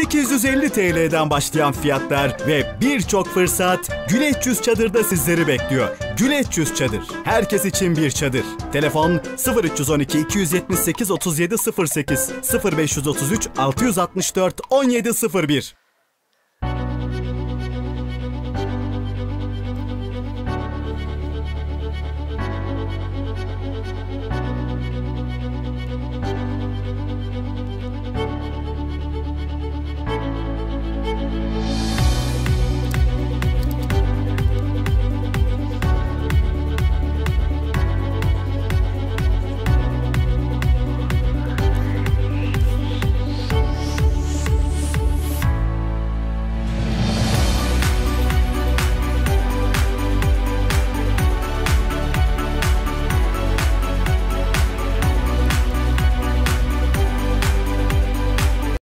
850 TL'den başlayan fiyatlar ve birçok fırsat Güleç Yüz Çadır'da sizleri bekliyor. Güleç Yüz Çadır. Herkes için bir çadır. Telefon 0312 278 3708 0533 664 1701